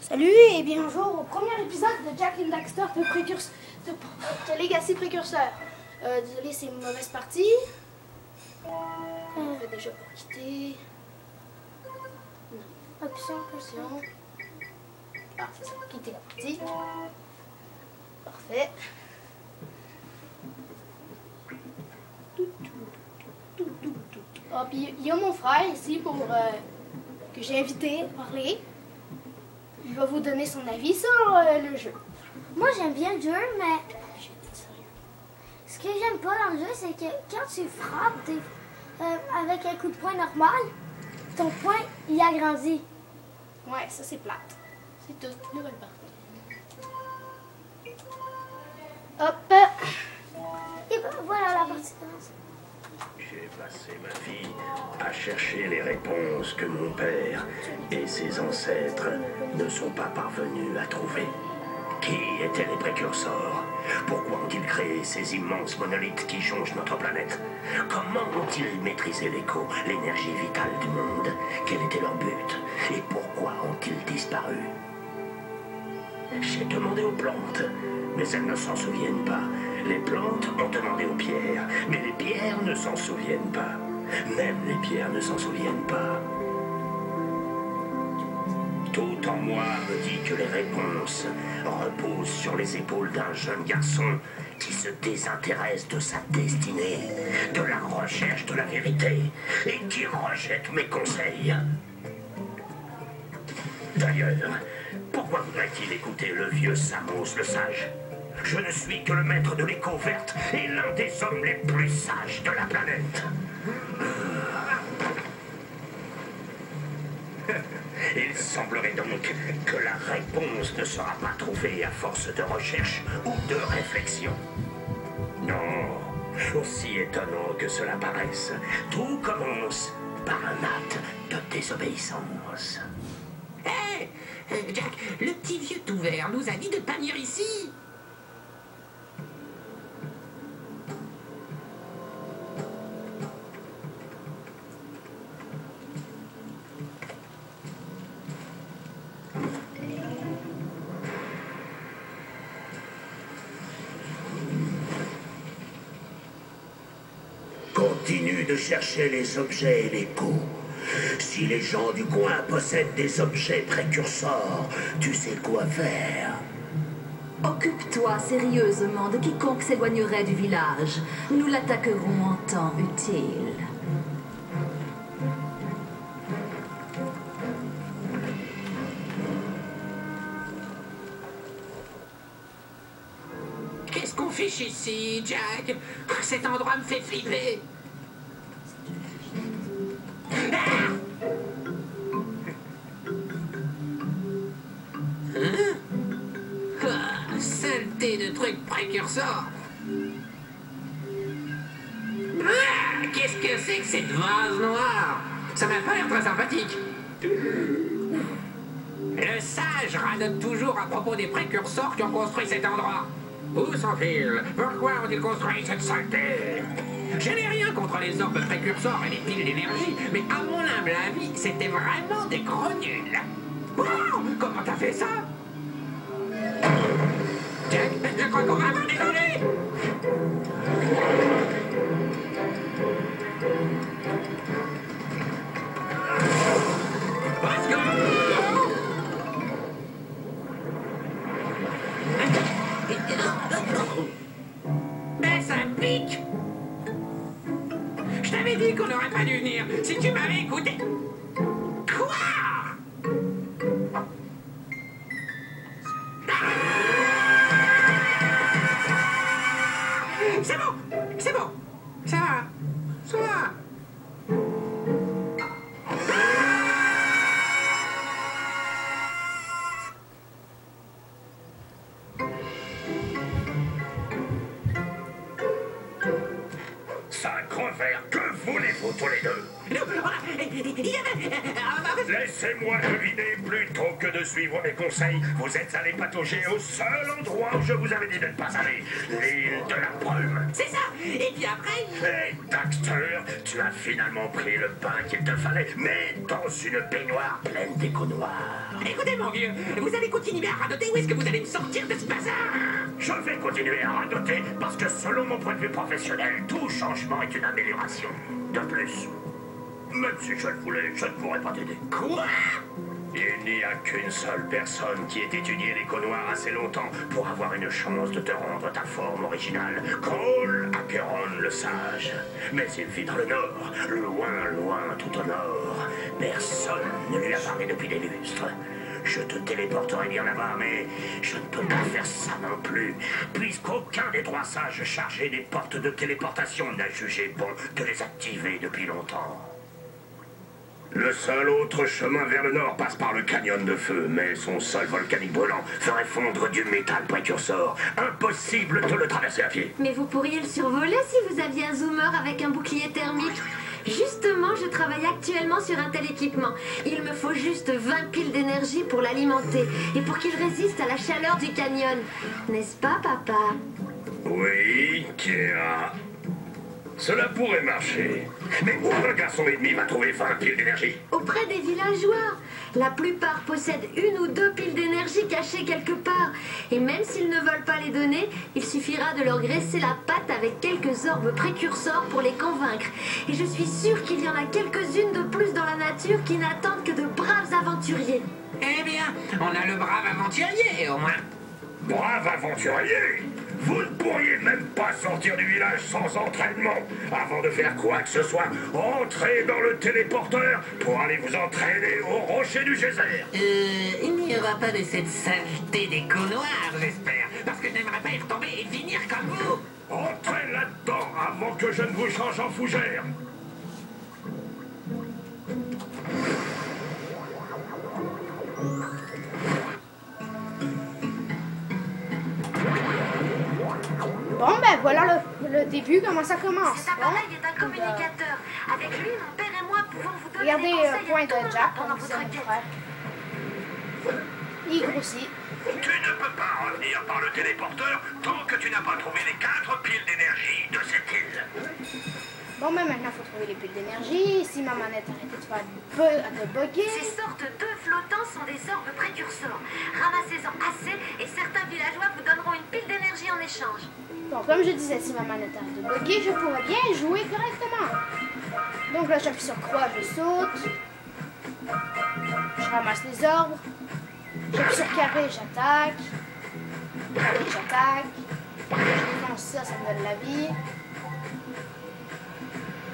Salut et bienvenue au premier épisode de Jack and Daxter de, de, de Legacy Précurseur. Euh, désolé, c'est une mauvaise partie. On fait déjà pour quitter. Non. Option, option. Ah, quitter la partie. Parfait. Ah, puis il y a mon frère ici pour euh, que j'ai invité à parler. Il va vous donner son avis sur euh, le jeu. Moi, j'aime bien le jeu, mais ce que j'aime pas dans le jeu, c'est que quand tu frappes euh, avec un coup de poing normal, ton poing, il agrandit. Ouais, ça c'est plate. C'est tout. Nouvelle partie. Hop. Et ben, voilà la partie. J'ai passé ma vie à chercher les réponses que mon père et ses ancêtres ne sont pas parvenus à trouver. Qui étaient les précurseurs? Pourquoi ont-ils créé ces immenses monolithes qui changent notre planète? Comment ont-ils maîtrisé l'écho, l'énergie vitale du monde? Quel était leur but? Et pourquoi ont-ils disparu? J'ai demandé aux plantes, mais elles ne s'en souviennent pas. Les plantes ont demandé aux pierres, mais les pierres ne s'en souviennent pas. Même les pierres ne s'en souviennent pas. Tout en moi me dit que les réponses reposent sur les épaules d'un jeune garçon qui se désintéresse de sa destinée, de la recherche de la vérité, et qui rejette mes conseils. D'ailleurs, pourquoi voudrait-il écouter le vieux Samos le sage? Je ne suis que le maître de l'écho verte et l'un des hommes les plus sages de la planète. Il semblerait donc que la réponse ne sera pas trouvée à force de recherche ou de réflexion. Non, aussi étonnant que cela paraisse, tout commence par un acte de désobéissance. Hé Euh, Jack, le petit vieux tout vert nous a dit de pas ici. Chercher les objets et les coups. Si les gens du coin possèdent des objets précurseurs, tu sais quoi faire. Occupe-toi sérieusement de quiconque s'éloignerait du village. Nous l'attaquerons en temps utile. Qu'est-ce qu'on fiche ici, Jack? Cet endroit me fait flipper. Ah, Qu'est-ce que c'est que cette vase noire? Ça m'a pas l'air très sympathique. Le sage radote toujours à propos des précurseurs qui ont construit cet endroit. Où sont-ils? Pourquoi ont-ils construit cette saleté? Je n'ai rien contre les orbes précurseurs et les piles d'énergie, mais à mon humble avis, c'était vraiment des gros nuls. Comment t'as fait ça? Jack, je crois qu'on va avoir des go Mais ça pique Je t'avais dit qu'on n'aurait pas dû venir si tu m'avais écouté. Que voulez-vous tous les deux? Laissez-moi deviner plutôt que de suivre mes conseils. Vous êtes allé patauger au seul endroit où je vous avais dit de ne pas aller. L'île de la brume. C'est ça Et puis après... Hé, Daxter, tu as finalement pris le bain qu'il te fallait, mais dans une baignoire pleine d'échos noirs. Écoutez, mon vieux, vous allez continuer à radoter ou est-ce que vous allez me sortir de ce bazar? Je vais continuer à radoter parce que selon mon point de vue professionnel, tout changement est une amélioration. De plus, même si je le voulais, je ne pourrais pas t'aider. Quoi? Il n'y a qu'une seule personne qui ait étudié l'écho noir assez longtemps pour avoir une chance de te rendre ta forme originale. Cole Acheron le sage. Mais il vit dans le nord, loin, loin, tout au nord. Personne ne lui a parlé depuis des lustres. Je te téléporterai bien là-bas, mais je ne peux pas faire ça non plus, puisqu'aucun des trois sages chargés des portes de téléportation n'a jugé bon de les activer depuis longtemps. Le seul autre chemin vers le nord passe par le canyon de feu, mais son sol volcanique brûlant ferait fondre du métal précurseur. Impossible de le traverser à pied. Mais vous pourriez le survoler si vous aviez un zoomer avec un bouclier thermique. Justement, je travaille actuellement sur un tel équipement. Il me faut juste 20 piles d'énergie pour l'alimenter et pour qu'il résiste à la chaleur du canyon. N'est-ce pas, papa? Oui, Kéa. Cela pourrait marcher. Mais où un garçon et demi va trouver 20 piles d'énergie Auprès des villageois. La plupart possèdent une ou deux piles d'énergie cachées quelque part. Et même s'ils ne veulent pas les donner, il suffira de leur graisser la patte avec quelques orbes précurseurs pour les convaincre. Et je suis sûre qu'il y en a quelques-unes de plus dans la nature qui n'attendent que de braves aventuriers. Eh bien, on a le brave aventurier, au moins. Brave aventurier Vous ne pourriez même pas sortir du village sans entraînement avant de faire quoi que ce soit. Entrez dans le téléporteur pour aller vous entraîner au rocher du geyser. Euh, il n'y aura pas de cette saleté d'écho noir, j'espère. Parce que je n'aimerais pas y retomber et finir comme vous. Entrez là-dedans avant que je ne vous change en fougère. Le, début, comment ça commence. Cet Bon. appareil est un communicateur. Avec lui, mon père et moi pouvons vous donner Regardez des euh, conseils point de Jack, pendant votre quête. frère. Il grossit. Tu ne peux pas revenir par le téléporteur tant que tu n'as pas trouvé les quatre piles d'énergie de cette île. Bon, ben maintenant, il faut trouver les piles d'énergie. Si ma manette arrête de faire de bugger. Ces sortes d'œufs flottants sont des orbes précurseurs. Ramassez-en assez et certains villageois vous donneront une pile d'énergie en échange. Bon, comme je disais, si ma manette arrête de bugger, je pourrais bien jouer correctement. Donc là, j'appuie sur croix, je saute. Je ramasse les orbes. J'appuie sur carré, j'attaque. Carré, j'attaque. Je défonce ça, ça me donne la vie.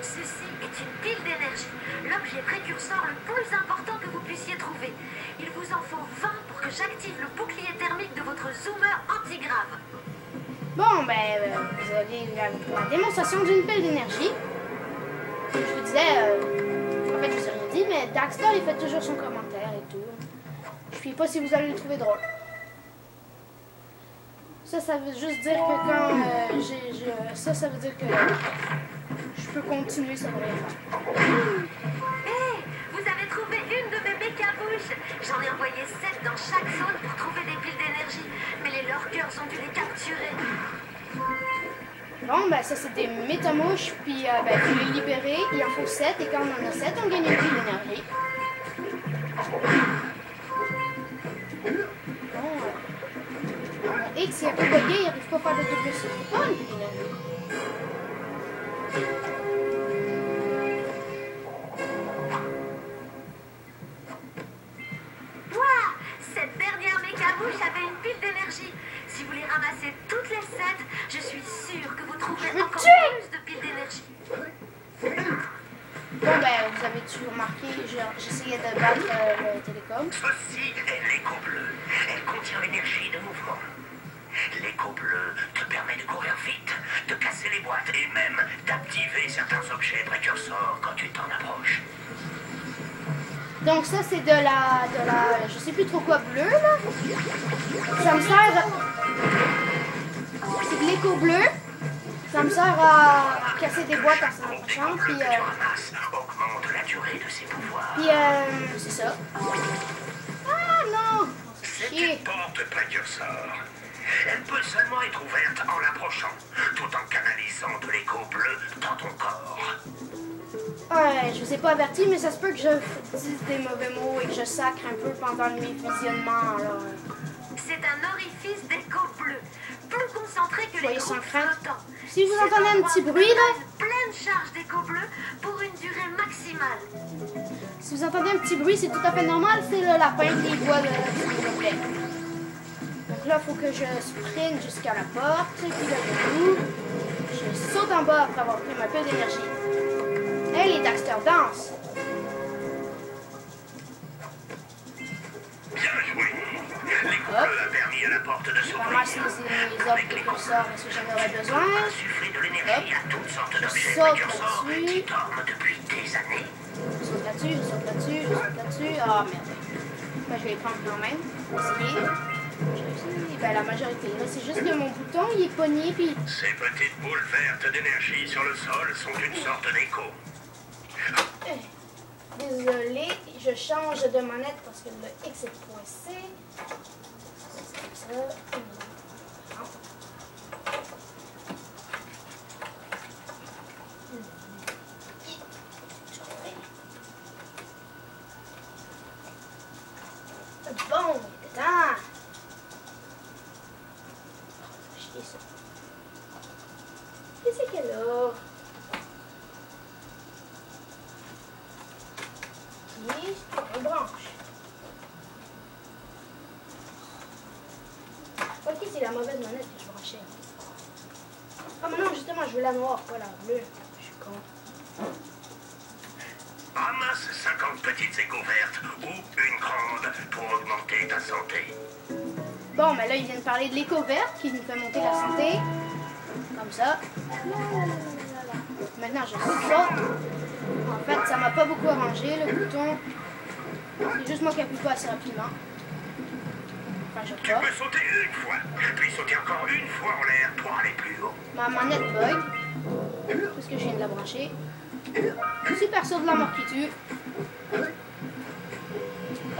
Ceci est une pile d'énergie, l'objet précurseur le plus important que vous puissiez trouver. Il vous en faut 20 pour que j'active le bouclier thermique de votre zoomer antigrave. Bon, ben, euh, vous avez la, la démonstration d'une pile d'énergie. Je vous disais, euh, en fait, je vous ai dit, mais Daxter, il fait toujours son commentaire et tout. Je sais pas si vous allez le trouver drôle. Ça, ça veut juste dire que quand euh, j'ai... Ça, ça veut dire que je peux continuer sans rien faire. J'en ai envoyé 7 dans chaque zone pour trouver des piles d'énergie, mais les lurkers ont dû les capturer. Bon, ben, ça, c'est des métamouches, puis euh, ben, faut les libérer. Il en faut 7, et quand on en a 7, on gagne une pile d'énergie. Bon, euh, X, est un peu bugué, il n'arrive pas à faire de double saut. Pas une pile d'énergie. Ceci est l'écho bleu. Elle contient l'énergie de mouvement. L'écho bleu te permet de courir vite, de casser les boîtes et même d'activer certains objets précurseurs quand tu t'en approches. Donc ça, c'est de la, de la, je sais plus trop quoi, bleu, là. Ça me sert, c'est de l'écho bleu. Ça me sert à casser des boîtes en s'en approchant, puis, euh, augmente la durée de ses pouvoirs. puis euh, c'est ça. Ah non! Une porte précurseur. Elle peut seulement être ouverte en l'approchant, tout en canalisant de l'écho bleu dans ton corps. Ouais, je vous ai pas averti, mais ça se peut que je dise des mauvais mots et que je sacre un peu pendant mes visionnements, alors... euh, C'est un orifice d'écho bleu, plus concentré que Soyez les sans crainte. Si vous entendez un petit bruit, là, Pleine charge d'écho bleu pour une durée maximale. Si vous entendez un petit bruit, c'est tout à fait normal, c'est le lapin qui boit le s'il. Donc là, il faut que je sprint jusqu'à la porte, puis là, je saute en bas après avoir pris ma peu d'énergie. Hey, les Daxter dansent! Les, les précurseurs parce que j'en aurais besoin. Insuffler de l'énergie à toutes sortes d'objets saute précurseurs là-dessus. qui dorment depuis des années. Je saute là-dessus, je saute là-dessus, je saute là-dessus. Ah, merde. Ben, je vais les prendre quand même. Essayer. Réussi. Ben, la majorité. Là, c'est juste que mon bouton, il est pogné, puis Ces petites boules vertes d'énergie sur le sol sont une sorte d'écho. Désolé, je change de manette parce que le X est coincé. C'est comme ça. Non. Bon, attends. Chier ça. Qu'est-ce qu'elle a? on branche. Ok, c'est la mauvaise manette que je branchais. Ah, mais non, justement, je veux la noire, pas la bleue. Je suis con. Ramasse 50 petites échos vertes ou une grande pour augmenter ta santé. Bon, mais là, il vient de parler de l'écho verte qui nous fait monter la santé. Comme ça. Maintenant, je saute. En fait, ça m'a pas beaucoup arrangé, le bouton. C'est juste moi qui appuie pas assez rapidement. Enfin, je Tu crois. peux sauter une fois, puis sauter encore une fois en l'air pour aller plus haut. Ma manette bug. Parce que je viens de la brancher. Super saut de la mort qui tue.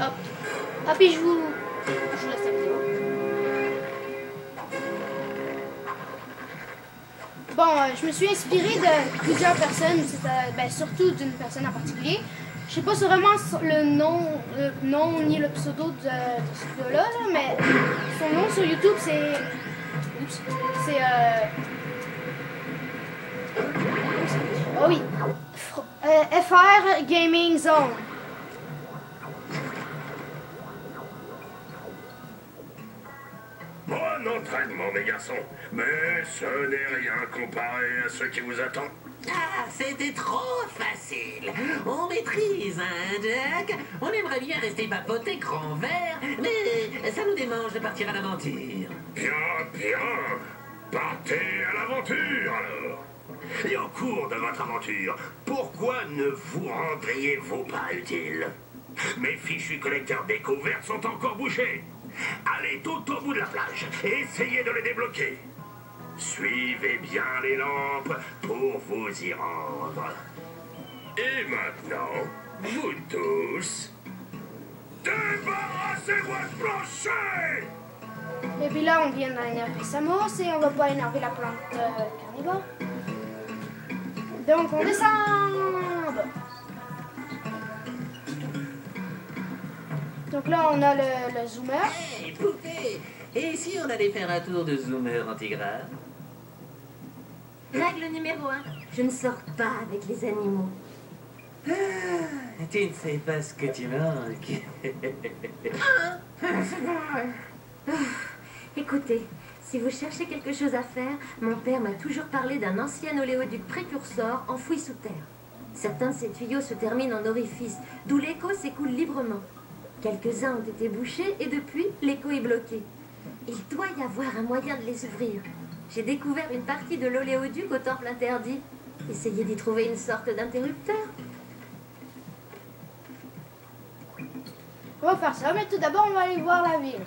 Hop. Ah, puis je vous. Bon, euh, je me suis inspirée de plusieurs personnes, euh, ben, surtout d'une personne en particulier. Je sais pas vraiment le nom, ni le pseudo de, de ce gars-là, là, mais son nom sur YouTube c'est. C'est. Euh... Oh oui. Fr- euh, FR Gaming Zone. Entraînement, mes garçons, mais ce n'est rien comparé à ce qui vous attend. Ah, c'était trop facile. On maîtrise, hein, Jack On aimerait bien rester papoté grand vert, mais ça nous démange de partir à l'aventure. Bien, bien. Partez à l'aventure alors. Et au cours de votre aventure, pourquoi ne vous rendriez-vous pas utile? Mes fichus collecteurs d'écho vertes sont encore bouchés. Allez tout au bout de la plage et essayez de les débloquer. Suivez bien les lampes pour vous y rendre. Et maintenant, vous tous, débarrassez-moi de plancher Et puis là, on vient d'énerver Samos et on va pas énerver la plante euh, carnivore. Donc on descend. Donc là, on a le, le zoomer. Hey, poupée Et si on allait faire un tour de zoomer antigrave Règle numéro 1. Je ne sors pas avec les animaux. Ah, Tu ne sais pas ce que tu manques. Écoutez, si vous cherchez quelque chose à faire, mon père m'a toujours parlé d'un ancien oléoduc précurseur enfoui sous terre. Certains de ces tuyaux se terminent en orifice, d'où l'écho s'écoule librement. Quelques-uns ont été bouchés et depuis, l'écho est bloqué. Il doit y avoir un moyen de les ouvrir. J'ai découvert une partie de l'oléoduc au temple interdit. Essayez d'y trouver une sorte d'interrupteur. On va faire ça, mais tout d'abord, on va aller voir la ville.